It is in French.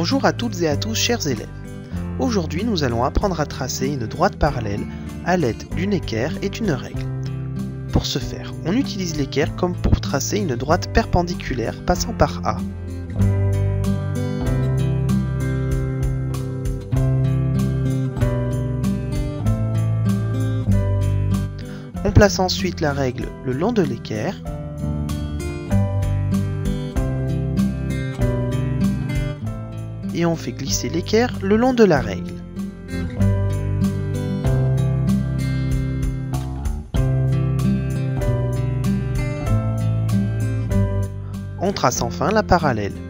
Bonjour à toutes et à tous chers élèves. Aujourd'hui nous allons apprendre à tracer une droite parallèle à l'aide d'une équerre et d'une règle. Pour ce faire, on utilise l'équerre comme pour tracer une droite perpendiculaire passant par A. On place ensuite la règle le long de l'équerre et on fait glisser l'équerre le long de la règle. On trace enfin la parallèle.